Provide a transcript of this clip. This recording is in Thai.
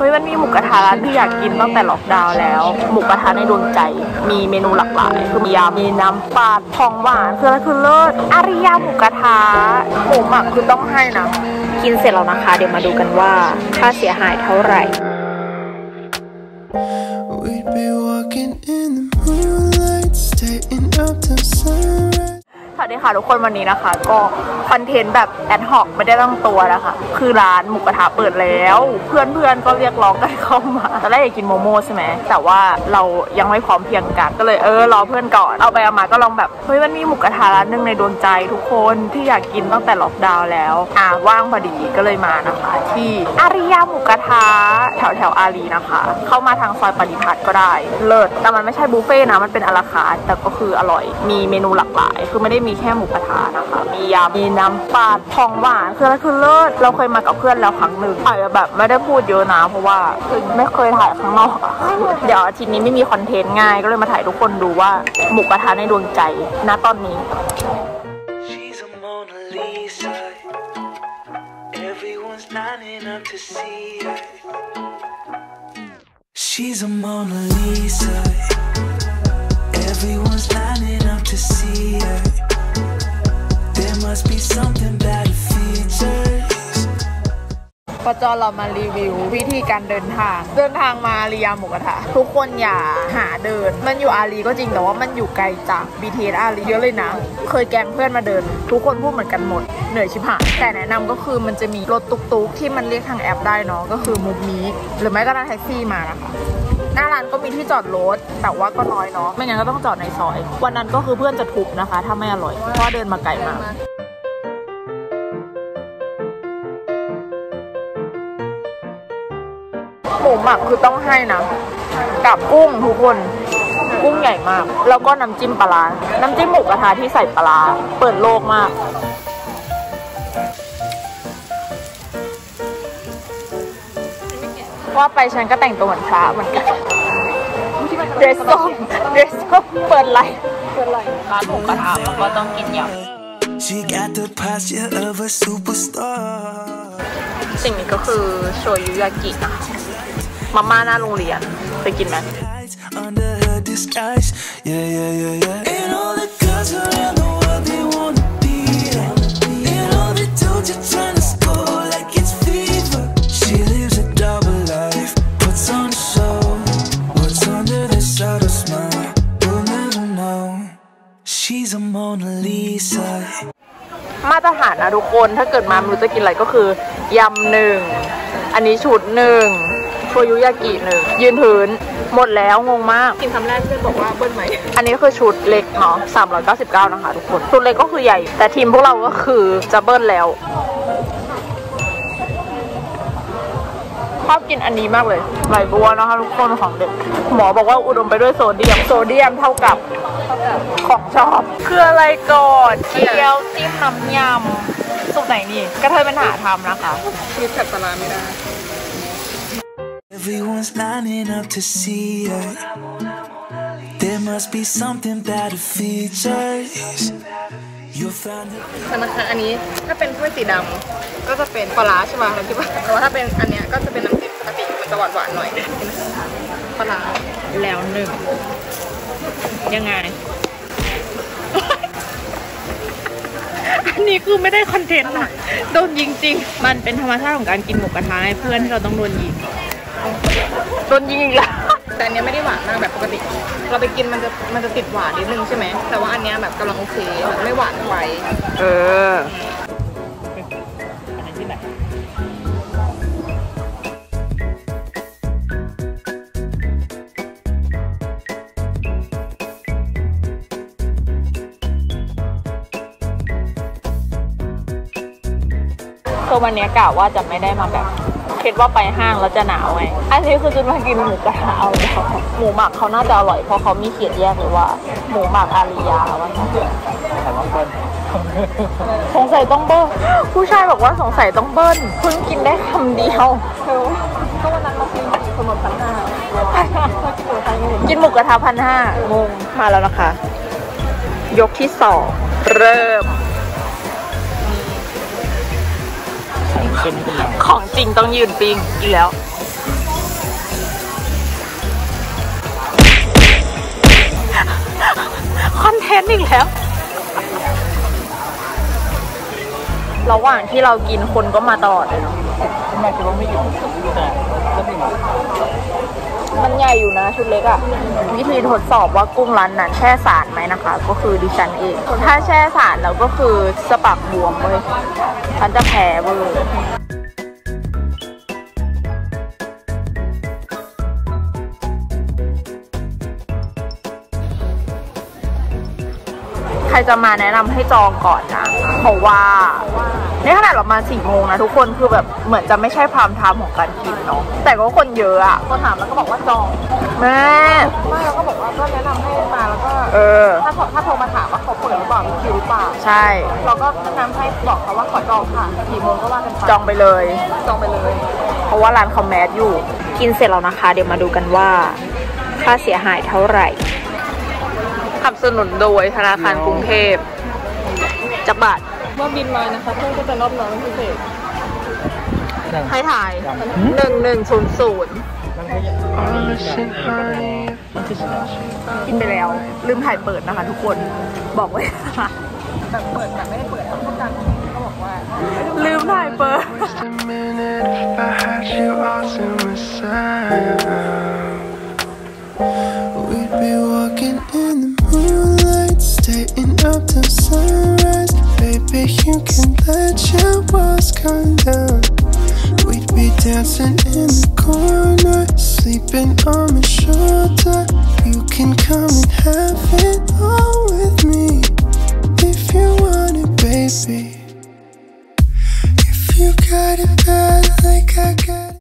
เฮ้ยมันมีหมูกระทะร้านที่อยากกินตั้งแต่ล็อกดาวน์แล้ว หมูกระทะในดวงใจ มีเมนูหลากหลาย คือมียำมีน้ำปลาของหวานคืออะไรคือเลิศอาริยาหมูกระทะหมูหมักคือต้องให้นะ กินเสร็จแล้วนะคะ เดี๋ยวมาดูกันว่าค่าเสียหายเท่าไหร่ We'd be walking in the moonlight, staying up till sunrise. สวัสดีค่ะทุกคนวันนี้นะคะ ก็คอนเทนต์แบบแอดฮอกไม่ได้ตั้งตัวนะคะ คือร้านหมูกระทะเปิดแล้ว เพื่อนๆก็เรียกร้องกันเข้ามาตอนแรกอยากกินโมโม่ใช่ไหมแต่ว่าเรายังไม่พร้อมเพียงกันก็เลยเออรอเพื่อนก่อนเอาไปเอามาก็ลองแบบเฮ้ยมันมีหมูกระทะร้านนึงในดวงใจทุกคนที่อยากกินตั้งแต่ล็อกดาวน์แล้ว อ่าว่างพอดีก็เลยมานะคะ ที่อาริยาหมูกระทะแถวแถวอารีย์นะคะ เข้ามาทางซอยประดิพัทธ์ก็ได้ เลิศแต่มันไม่ใช่บุฟเฟต์นะมันเป็น à la carte แต่ก็คืออร่อย มีเมนูหลากหลาย คือไม่ได้มีแค่หมูกระทะนะคะ มียำมีน้ำปลาของหวานคืออะไรคือเลิศเราเคยมากับเพื่อนแล้วครั้งหนึ่งอาจจะแบบไม่ได้พูดเยอะนะเพราะว่าไม่เคยถ่ายข้างนอกอะเดี๋ยวอาทีนี้ไม่มีคอนเทนต์ง่ายก็เลยมาถ่ายทุกคนดูว่าหมูกระทะในดวงใจณตอนนี้ Everyone's lining up to see her. She's a Mona Lisa. Must be something about her features. ปจอเรามารีวิววิธีการเดินทาง เดินทางมาอารียาหมูกระทะทุกคนอย่าหาเดิน มันอยู่อารีก็จริงแต่ว่ามันอยู่ไกลจาก BTS อารีเยอะเลยนะ เคยแกล้งเพื่อนมาเดิน ทุกคนพูดเหมือนกันหมด เหนื่อยชิบหายแต่แนะนำก็คือมันจะมีรถตุกๆ ที่มันเรียกทางแอปได้เนาะก็คือมุกนี้ หรือไม่ก็นั่งแท็กซี่มานะคะหน้าร้านก็มีที่จอดรถแต่ว่าก็น้อยเนาะไม่งั้นก็ต้องจอดในซอย วันนั้นก็คือเพื่อนจะทุบนะคะ ถ้าไม่อร่อยเพราะเดินมาไกลมาก หมูหมักคือต้องให้นะ กับกุ้งทุกคน กุ้งใหญ่มาก แล้วก็น้ำจิ้มปลาร้าน้ำจิ้มหมูกระทะที่ใส่ปลาร้าเปิดโลกมากว่าไปฉันก็แต่งตัวเหมือนพระเหมือนกันเดรสส้มเดรสส้มเปิดไหลเปิดไหลร้านหมูกระทะมันก็ต้องกินย She got the posture of a superstar. ำสิ่งนี้ก็คือโชยุยากินะคะ มาม่าหน้าโรงเรียนเคยกินไหม Hides under her disguise. Yeah, yeah, yeah, yeah. And all the girls around the world, they wanna be her. And all the dudes are trying to score like it's fever. She lives a double life, puts on a show. What's under this subtle smile? We'll never know. She's a Mona Lisa. มาตรฐานนะทุกคนถ้าเกิดมาไม่รู้จะกินอะไรก็คือยำหนึ่ง อันนี้ชุดหนึ่ง โชยุยากิหนึ่งยืนพื้นหมดแล้วงงมาก กินคำแรกเพื่อนบอกว่าเบิ้ลไหม อันนี้คือชุดเล็กเนาะ399 นะคะทุกคน ชุดเล็กก็คือใหญ่ แต่ทีมพวกเราก็คือจะเบิ้ลแล้วชอบกินอันนี้มากเลยไหลบัวนะคะทุกคนของเด็ก หมอบอกว่าอุดมไปด้วยโซเดียม โซเดียมเท่ากับของชอบคืออะไรก่อนเกี๊ยวจิ้มน้ำยำสุกไหนนี่กระเทยเป็นหาทำนะคะชีสผัดปลาไม่ได้ Everyone's lining up to see her. There must be something about her features. You'll find her. ธนาคารอันนี้ถ้าเป็นถ้วยสีดำก็จะเป็นปลาร้าใช่ไหมเราคิดว่าแต่ว่าถ้าเป็นอันเนี้ยก็จะเป็นน้ำจิ้มปกติมันจะหวานหวานๆหน่อยปลาร้าแล้วหนึ่งยังไง อันนี้คือไม่ได้คอนเทนต์นะโดนยิงจริง มันเป็นธรรมชาติของการกินหมูกระทะให้เพื่อนที่เราต้องโดนยิง โดนยิงอีกแล้ว แต่อันเนี้ยไม่ได้หวานมากแบบปกติ เราไปกินมันจะมันจะติดหวานนิดนึงใช่ไหม แต่ว่าอันเนี้ยแบบกำลังโอเคแบบไม่หวานไปเออ คือวันเนี้ยกะว่าจะไม่ได้มาแบบ คิดว่าไปห้างแล้วจะหนาวไง อันนี้คือจะมากินหมูกระทะเอาเดียวหมูหมักเขาน่าจะอร่อยเพราะเขามีเขียนแยกเลยว่า หมูหมักอาริยาวันนี้สงสัยต้องเบิ้ลผู้ชายบอกว่าสงสัยต้องเบิ้ลเพิ่งกินได้คำเดียวก็วันนั้นเรากินคนหมดพันห้ากินหมูกระทะพันห้างงมาแล้วนะคะ ยกที่สองเริ่ม ของจริงต้องยืนปิงอีกแล้วคอนเทนต์อีกแล้ว ระหว่างที่เรากินคนก็มาตลอดเลยเนาะแม่คิดว่ไม่หยุด อยู่นะชุดเล็กอะวิธีทดสอบว่ากุ้งร้านนั้นแช่สารไหมนะคะ ก็คือดิฉันเอง ถ้าแช่สารแล้วก็คือสะปักบวมเลยฉันจะแพ้เวอร์ใครจะมาแนะนำให้จองก่อนนะ เพราะว่า นขนาดเรามาสี่โมงนะทุกคนคือแบบเหมือนจะไม่ใช่พรามไทม์ของการกินเนาะแต่ก็คนเยอะอะพอถามแล้วก็บอกว่าจองแม่ไม่เราก็บอกว่าก็แนะนำให้มาแล้วก็เออ ถ้าโทรถ้าโทรมาถามว่าเขาเปิดหรือเปล่ามีคิวหรือเปล่าใช่ เราก็แนะนำให้บอกเขาว่าขอจองค่ะกี่โมงก็ว่ากันไปจองไปเลย จองไปเลย เพราะว่าร้านเขาแมสอยู่ กินเสร็จแล้วนะคะ เดี๋ยวมาดูกันว่า ค่าเสียหายเท่าไหร่สนับสนุนโดยธนาคารกรุงเทพจักบาท เมื่อบินมานะคะเพื่อนก็จะรอบน้องพิเศษให้ถ่ายหนึ่งหนึ่งศูนย์ศูนย์กินไปแล้ว ลืมถ่ายเปิดนะคะทุกคนบอกไว้แบบเปิดแบบไม่ได้เปิดต้องการก็บอกว่า ลืมถ่ายเปิด Just a minute if I had you all to myself. We'd be walking in the moonlight, staying up till sunrise. Baby, you can let your walls come down. We'd be dancing in the corner, sleeping on my